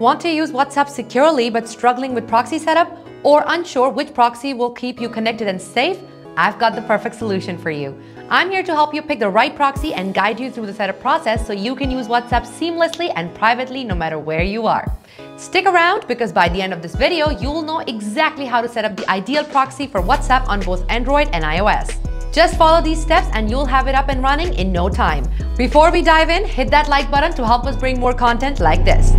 Want to use WhatsApp securely but struggling with proxy setup? Or unsure which proxy will keep you connected and safe? I've got the perfect solution for you. I'm here to help you pick the right proxy and guide you through the setup process so you can use WhatsApp seamlessly and privately no matter where you are. Stick around because by the end of this video, you'll know exactly how to set up the ideal proxy for WhatsApp on both Android and iOS. Just follow these steps and you'll have it up and running in no time. Before we dive in, hit that like button to help us bring more content like this.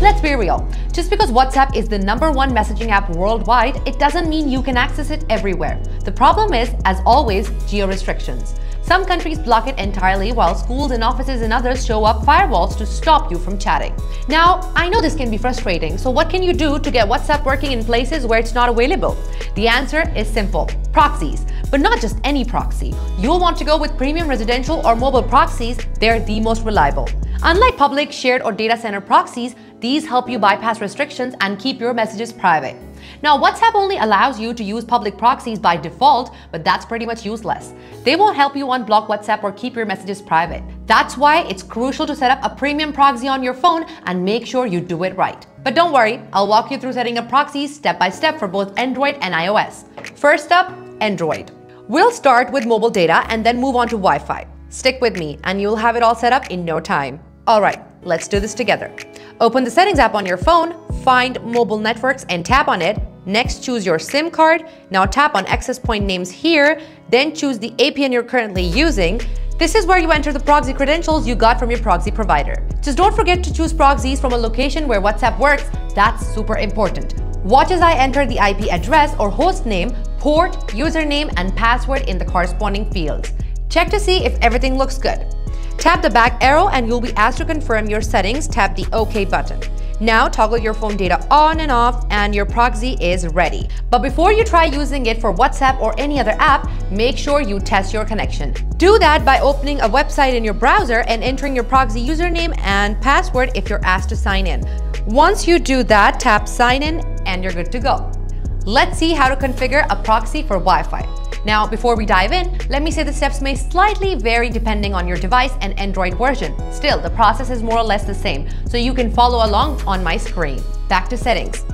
Let's be real. Just because WhatsApp is the number one messaging app worldwide, it doesn't mean you can access it everywhere. The problem is, as always, geo restrictions. Some countries block it entirely while schools and offices and others show up firewalls to stop you from chatting. Now, I know this can be frustrating, so what can you do to get WhatsApp working in places where it's not available? The answer is simple, proxies. But not just any proxy. You'll want to go with premium residential or mobile proxies, they're the most reliable. Unlike public, shared, or data center proxies, these help you bypass restrictions and keep your messages private. Now, WhatsApp only allows you to use public proxies by default, but that's pretty much useless. They won't help you unblock WhatsApp or keep your messages private. That's why it's crucial to set up a premium proxy on your phone and make sure you do it right. But don't worry, I'll walk you through setting up proxies step by step for both Android and iOS. First up, Android. We'll start with mobile data and then move on to Wi-Fi. Stick with me and you'll have it all set up in no time. Alright, let's do this together. Open the Settings app on your phone, find Mobile Networks and tap on it. Next, choose your SIM card. Now tap on access point names here, then choose the APN you're currently using. This is where you enter the proxy credentials you got from your proxy provider. Just don't forget to choose proxies from a location where WhatsApp works, that's super important. Watch as I enter the IP address or host name, port, username, and password in the corresponding fields. Check to see if everything looks good. Tap the back arrow and you'll be asked to confirm your settings. Tap the OK button. Now toggle your phone data on and off and your proxy is ready. But before you try using it for WhatsApp or any other app, make sure you test your connection. Do that by opening a website in your browser and entering your proxy username and password if you're asked to sign in. Once you do that, tap sign in and you're good to go. Let's see how to configure a proxy for Wi-Fi. Now, before we dive in, let me say the steps may slightly vary depending on your device and Android version. Still, the process is more or less the same, so you can follow along on my screen. Back to settings.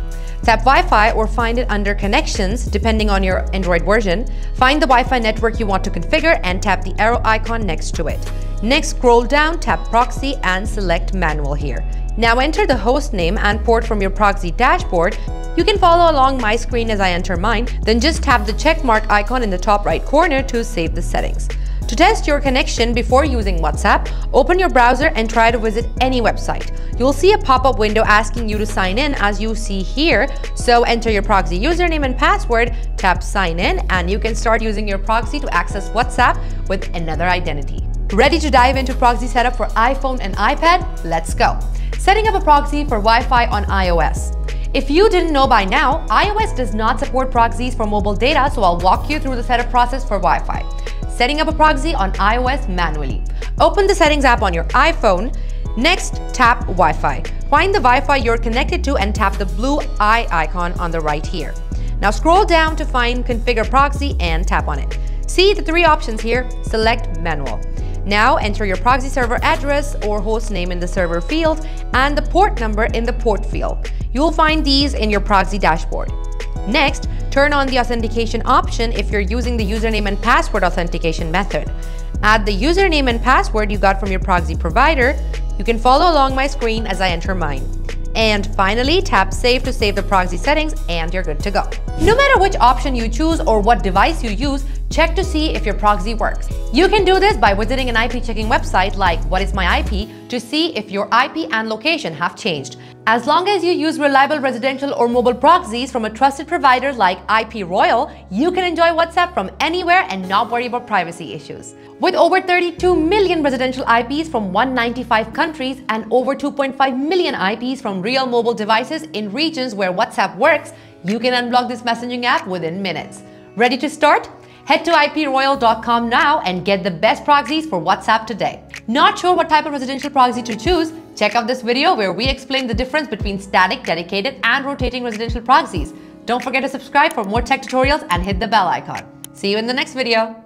Tap Wi-Fi or find it under Connections, depending on your Android version. Find the Wi-Fi network you want to configure and tap the arrow icon next to it. Next, scroll down, tap Proxy and select Manual here. Now enter the host name and port from your proxy dashboard. You can follow along my screen as I enter mine, then just tap the checkmark icon in the top right corner to save the settings. To test your connection before using WhatsApp, open your browser and try to visit any website. You'll see a pop-up window asking you to sign in as you see here. So enter your proxy username and password, tap sign in, and you can start using your proxy to access WhatsApp with another identity. Ready to dive into proxy setup for iPhone and iPad? Let's go. Setting up a proxy for Wi-Fi on iOS. If you didn't know by now, iOS does not support proxies for mobile data, so I'll walk you through the setup process for Wi-Fi. Setting up a proxy on iOS manually. Open the Settings app on your iPhone. Next, tap Wi-Fi. Find the Wi-Fi you're connected to and tap the blue eye icon on the right here. Now scroll down to find Configure Proxy and tap on it. See the three options here, select Manual. Now enter your proxy server address or host name in the server field and the port number in the port field. You'll find these in your proxy dashboard. Next, turn on the authentication option if you're using the username and password authentication method. Add the username and password you got from your proxy provider. You can follow along my screen as I enter mine. And finally, tap Save to save the proxy settings and you're good to go. No matter which option you choose or what device you use, check to see if your proxy works. You can do this by visiting an IP checking website like What is my IP to see if your IP and location have changed. As long as you use reliable residential or mobile proxies from a trusted provider like IP Royal, you can enjoy WhatsApp from anywhere and not worry about privacy issues. With over 32 million residential IPs from 195 countries and over 2.5 million IPs from real mobile devices in regions where WhatsApp works, you can unblock this messaging app within minutes. Ready to start? Head to iproyal.com now and get the best proxies for WhatsApp today. Not sure what type of residential proxy to choose? Check out this video where we explain the difference between static, dedicated, and rotating residential proxies. Don't forget to subscribe for more tech tutorials and hit the bell icon. See you in the next video.